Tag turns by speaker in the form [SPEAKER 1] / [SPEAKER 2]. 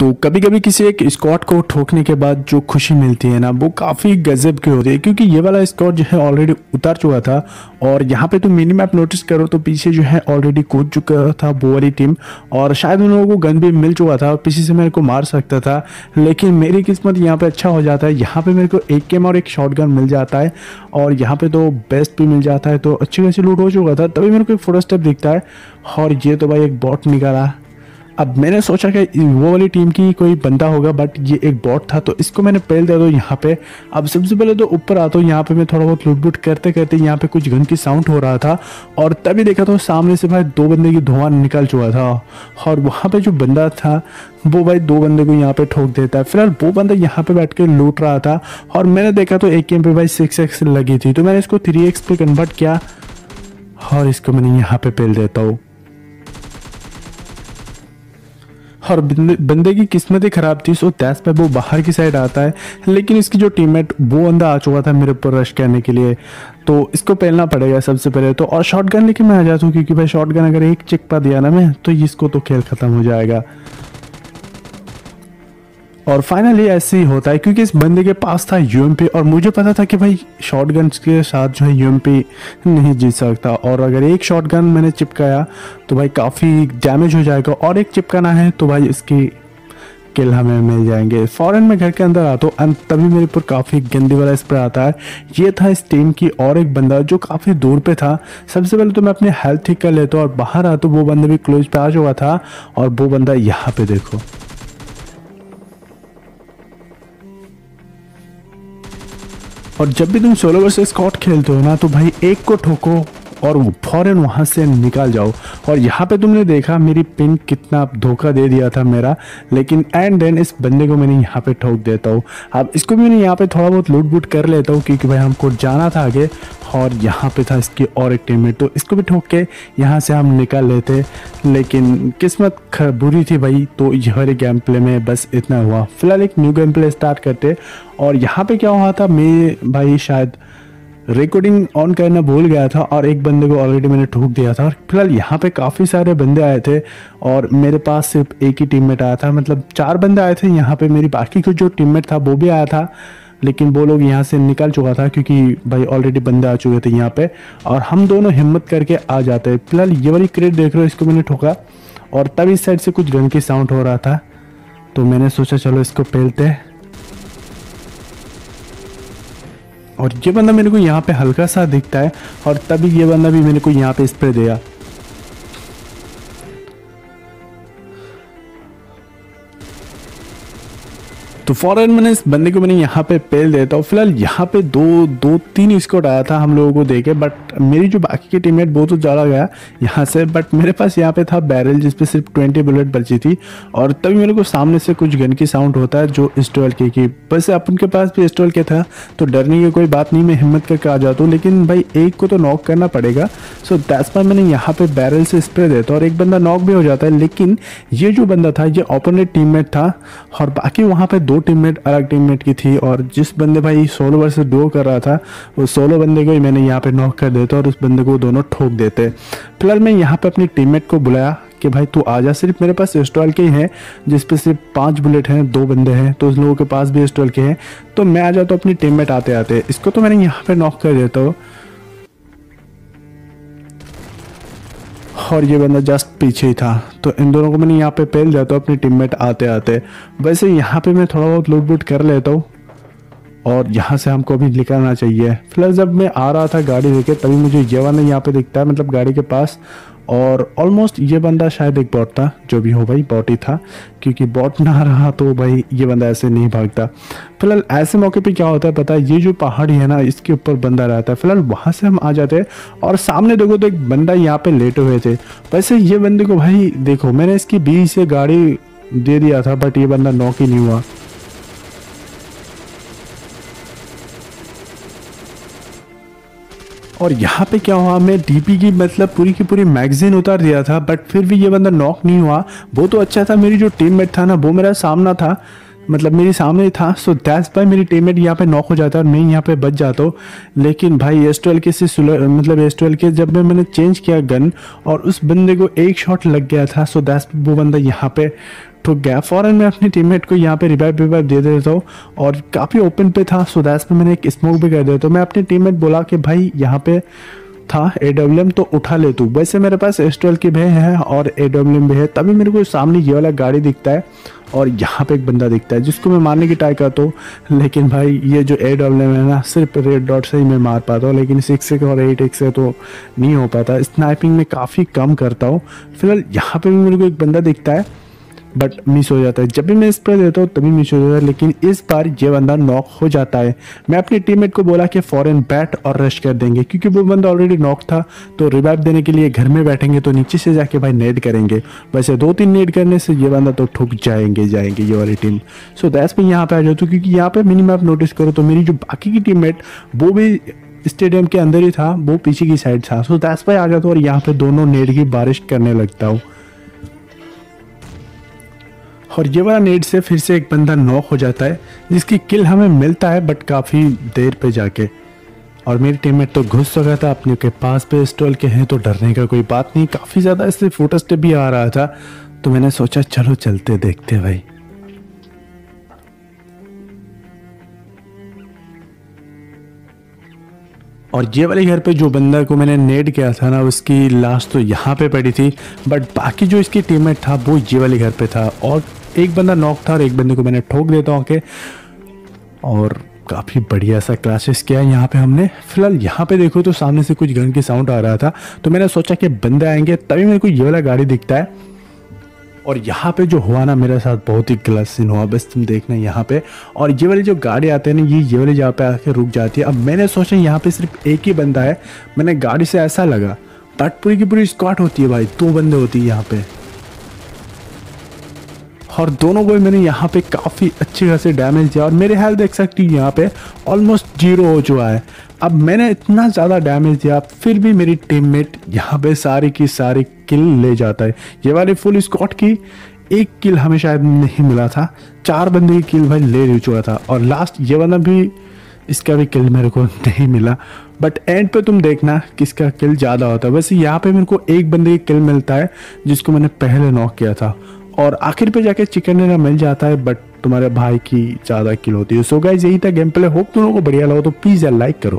[SPEAKER 1] तो कभी कभी किसी एक स्कॉट को ठोकने के बाद जो खुशी मिलती है ना, वो काफ़ी गजब की होती है, क्योंकि ये वाला स्कॉट जो है ऑलरेडी उतर चुका था और यहाँ पे तो मिनी मैप नोटिस करो तो पीछे जो है ऑलरेडी कूद चुका था वो वाली टीम और शायद उन लोगों को गन भी मिल चुका था और पीछे से मेरे को मार सकता था, लेकिन मेरी किस्मत यहाँ पर अच्छा हो जाता है। यहाँ पर मेरे को एक केम और एक शॉर्ट मिल जाता है और यहाँ पर तो बेस्ट भी मिल जाता है तो अच्छी खासी लूट हो चुका था, तभी मेरे को एक फ़ोटो स्टेप दिखता है और ये तो भाई एक बॉट निकाला। अब मैंने सोचा कि वो वाली टीम की कोई बंदा होगा बट ये एक बॉट था तो इसको मैंने पहल दे दो यहाँ पे। अब सबसे पहले तो ऊपर आता हूँ यहाँ पे मैं थोड़ा बहुत लुटबुट करते करते यहाँ पे कुछ गन की साउंड हो रहा था, और तभी देखा तो सामने से भाई दो बंदे की धुआँ निकल चुका था, और वहाँ पे जो बंदा था, वो भाई दो बंदे को यहाँ पे ठोक देता है। फ़िलहाल वो बंदा यहाँ पे बैठ के लूट रहा था, और मैंने देखा तो एक गेम पे भाई सिक्स एक्स लगी थी तो मैंने इसको थ्री एक्स पे कन्वर्ट किया, और इसको मैंने यहाँ पे पहल देता हूँ। और बंदे की किस्मत ही खराब थी सो तैस पे वो बाहर की साइड आता है। लेकिन इसकी जो टीममेट वो अंदर आ चुका था मेरे ऊपर रश करने के लिए। तो इसको पहलना पड़ेगा सबसे पहले। तो और शॉर्ट गन लेके मैं आ जाता हूँ, क्योंकि भाई शॉर्ट गन अगर एक चिक पा दिया ना मैं तो इसको तो खेल ख़त्म हो जाएगा। और फाइनली ऐसे ही होता है, क्योंकि इस बंदे के पास था यूएमपी और मुझे पता था कि भाई शॉर्ट के साथ जो है यूएमपी नहीं जीत सकता। और अगर एक शॉर्ट मैंने चिपकाया तो भाई काफ़ी डैमेज हो जाएगा। और एक चिपकाना है तो भाई इसकी किल हमें मिल जाएँगे। फ़ौरन मैं घर के अंदर आता हूँ तभी मेरे ऊपर काफ़ी गंदी वाला स्प्रे आता है। ये था इस टीम की और एक बंदा जो काफ़ी दूर पे था। सबसे पहले तो मैं अपनी हेल्थ ठीक कर लेता हूँ, और बाहर आता हूँ वो बंदा भी क्लोज पे आ चुका था। और वो बंदा यहाँ पे देखो। और जब भी तुम सोलो वर्सेस स्कॉट खेलते हो ना तो भाई एक को ठोको और फ़ौरन वहाँ से निकाल जाओ। और यहाँ पे तुमने देखा, मेरी पिन कितना धोखा दे दिया था मेरा, लेकिन एंड देन इस बंदे को मैंने यहाँ पे ठोक देता हूँ। अब इसको भी मैंने यहाँ पे थोड़ा बहुत लूट बूट कर लेता हूँ, क्योंकि भाई हमको जाना था आगे, और यहाँ पे था इसकी और एक टीममेट तो इसको भी ठोक के यहाँ से हम निकाल लेते, लेकिन किस्मत बुरी थी भाई। तो ये गेम प्ले में बस इतना हुआ। फ़िलहाल एक न्यू गेम प्ले स्टार्ट करते, और यहाँ पे क्या हुआ था, मैं भाई शायद रिकॉर्डिंग ऑन करना भूल गया था और एक बंदे को ऑलरेडी मैंने ठोक दिया था। और फ़िलहाल यहाँ पे काफ़ी सारे बंदे आए थे और मेरे पास सिर्फ़ एक ही टीममेट आया था। मतलब चार बंदे आए थे, यहाँ पे मेरी बाकी का जो टीममेट था वो भी आया था। लेकिन वो लोग यहाँ से निकल चुका था क्योंकि भाई ऑलरेडी बंदे आ चुके थे यहाँ पे और हम दोनों हिम्मत करके आ जाते। हैं फ़िलहाल ये वाली क्रेट देख रहे हो, इसको मैंने ठोका। और तब इस साइड से कुछ गन की साउंड हो रहा था। तो मैंने सोचा चलो इसको पहलते हैं और ये बंदा मेरे को यहाँ पे हल्का सा दिखता है और तभी ये बंदा भी मेरे को यहाँ पे स्प्रे दिया तो फॉरन मैंने इस बंदे को मैंने यहाँ पे पेल देता हूँ फ़िलहाल यहाँ पे दो दो, तीन स्कोट आया था हम लोगों को देखे बट मेरी जो बाकी की टीममेट वो तो ज़्यादा गया यहाँ से बट मेरे पास यहाँ पे था बैरल जिस पे सिर्फ़ ट्वेंटी बुलेट बची थी और तभी मेरे को सामने से कुछ गन की साउंड होता है जो स्टोल के, की वैसे अपन के पास भी स्टोल के था तो डरने की कोई बात नहीं, मैं हिम्मत करके आ जाता हूँ, लेकिन भाई एक को तो नॉक करना पड़ेगा। सो दैट्स पर मैंने यहाँ पे बैरल से स्प्रे देता और एक बंदा नॉक भी हो जाता है, लेकिन ये जो बंदा था, ये ओपोनेट टीममेट था और बाकी वहाँ पे दो टीममेट, अलग टीममेट की थी और जिस बंदे भाई सोलो वर्सेस डो कर रहा था, वो सोलो बंदे को ही मैंने यहाँ पे नॉक कर देता और उस बंदे को दोनों ठोक देते। फ़िलहाल मैं यहाँ पे अपनी टीममेट को बुलाया कि भाई तू आ जा, सिर्फ़ मेरे पास स्टॉल के ही हैं, जिस पे सिर्फ़ पाँच बुलेट हैं, दो बंदे हैं तो उस लोगों के पास भी स्टॉल के हैं। तो मैं आ जाता हूँ, अपनी टीममेट आते आते इसको तो मैंने यहाँ पे नॉक कर देता हूँ। और ये बंदा जस्ट पीछे ही था। तो इन दोनों को मैंने यहाँ पे पहल देता हूँ अपनी टीममेट आते आते। वैसे यहाँ पे मैं थोड़ा बहुत लूट बुट कर लेता हूँ। और यहाँ से हमको भी निकलना चाहिए। फ़िलहाल जब मैं आ रहा था गाड़ी लेके, तभी मुझे ये वाला यहाँ पे दिखता है मतलब गाड़ी के पास। और ऑलमोस्ट ये बंदा शायद एक बॉट था, जो भी हो भाई बॉट ही था, क्योंकि बॉट ना रहा तो भाई ये बंदा ऐसे नहीं भागता। फ़िलहाल ऐसे मौके पे क्या होता है पता है, ये जो पहाड़ी है ना, इसके ऊपर बंदा रहता है। फ़िलहाल वहाँ से हम आ जाते हैं और सामने देखो तो एक बंदा यहाँ पे लेटे हुए थे। वैसे ये बंदे को भाई देखो, मैंने इसकी बीच से गाड़ी दे दिया था बट ये बंदा नौक ही नहीं हुआ। और यहाँ पे क्या हुआ, मैं डीपी की मतलब पूरी की पूरी मैगजीन उतार दिया था बट फिर भी ये बंदा नॉक नहीं हुआ। वो तो अच्छा था, मेरी जो टीममेट था ना, वो मेरा सामना था मतलब मेरे सामने ही था सो दैट्स भाई मेरी टीममेट यहाँ पे नॉक हो जाता और मैं यहाँ पे बच जाता हूँ। लेकिन भाई एस ट्वेल्व के से मतलब एस ट्वेल्व के जब मैं मैंने चेंज किया गन और उस बंदे को एक शॉट लग गया था सो दैट्स वो बंदा यहाँ पे ठुक गया फ़ौरन मैं अपनी टीममेट को यहाँ पे रिवाइव रिवाइव दे देता हूँ और काफ़ी ओपन पे था सो में मैंने एक स्मोक भी कर दिया। तो मैं अपनी टीममेट बोला कि भाई, यहाँ पे था ए तो उठा ले तू। वैसे मेरे पास एस ट्वेल्व की भी है और ए डब्ल्यू एम भी है, तभी मेरे को सामने ये वाला गाड़ी दिखता है और यहाँ पे एक बंदा दिखता है, जिसको मैं मारने की ट्राई करता हूँ। लेकिन भाई, ये जो ए डब्ल्यू है ना, सिर्फ़ रेड डॉट से ही मैं मार पाता हूँ, लेकिन सिक्स एक्स और एट एक से तो नहीं हो पाता। स्नाइपिंग में काफ़ी कम करता हूँ। फ़िलहाल यहाँ पे भी मेरे को एक बंदा दिखता है बट मिस हो जाता है। जब भी मैं स्प्रे देता हूँ तभी मिस हो जाता है। लेकिन इस बार ये बंदा नॉक हो जाता है। मैं अपनी टीममेट को बोला कि फॉरन बैट और रश कर देंगे, क्योंकि वो बंदा ऑलरेडी नॉक था तो रिवाइव देने के लिए घर में बैठेंगे तो नीचे से जाके भाई नेट करेंगे। वैसे दो तीन नेट करने से ये बंदा तो ठुक जाएँगे जाएँगे, ये वाली टीम सो दैस में यहाँ पे आ जाता हूँ, क्योंकि यहाँ पे मिनिमम आप नोटिस करो तो मेरी जो बाकी की टीम वो भी स्टेडियम के अंदर ही था, वो पीछे की साइड था। सो दैस पे आ जाता हूँ और यहाँ पे दोनों नेड की बारिश करने लगता हूँ। और ये वाला नेट से फिर से एक बंदा नॉक हो जाता है, जिसकी किल हमें मिलता है बट काफ़ी देर पे जाके। और मेरी टीममेट तो घुस चुका था, अपने के पास पे स्टॉल के हैं तो डरने का कोई बात नहीं। काफ़ी ज़्यादा इसलिए फ़ोटो स्टेप भी आ रहा था तो मैंने सोचा, चलो, चलते, देखते भाई। और ये वाले घर पे जो बंदा को मैंने नेड किया था ना, उसकी लाश तो यहाँ पे पड़ी थी बट बाकी जो इसकी टीममेट था, वो ये वाले घर पे था। और एक बंदा नॉक था और एक बंदे को मैंने ठोक देता हूँ के और काफ़ी बढ़िया सा क्लासेस किया है यहाँ पे हमने। फ़िलहाल यहाँ पे देखो तो सामने से कुछ गन की साउंड आ रहा था। तो मैंने सोचा कि बंदे आएँगे, तभी मेरे को ये वाला गाड़ी दिखता है। और यहाँ पे जो हुआ ना, मेरे साथ बहुत ही गलत सीन हुआ। बस तुम देखना यहाँ पे। और ये वाली जो गाड़ी आते हैं ना, ये ये वाली जहाँ पे आके रुक जाती है। अब मैंने सोचा यहाँ पे सिर्फ़ एक ही बंदा है। मैंने गाड़ी से ऐसा लगा बट पूरी की पूरी स्क्वाट होती है भाई। दो बंदे होती है यहाँ पे। और दोनों को मैंने यहाँ पे काफ़ी अच्छे खासे डैमेज दिया और मेरे हेल्थ देख सकती हूँ यहाँ पे ऑलमोस्ट ज़ीरो हो चुका है। अब मैंने इतना ज़्यादा डैमेज दिया फिर भी मेरी टीममेट यहाँ पे सारी की सारी किल ले जाता है। ये वाली फुल स्कॉट की एक किल हमें शायद नहीं मिला था, चार बंदे की किल भाई ले चुका था और लास्ट ये वाला भी इसका भी किल मेरे को नहीं मिला। बट एंड पे तुम देखना किसका किल ज़्यादा होता है। वैसे यहाँ पे मेरे को एक बंदे की किल मिलता है जिसको मैंने पहले नॉक किया था। और आखिर पे जाके चिकन डिनर मिल जाता है बट तुम्हारे भाई की ज़्यादा किल होती है। सो गाइज़ यही था गेम प्ले होप तुम लोगों को बढ़िया लगा तो प्लीज़ लाइक करो।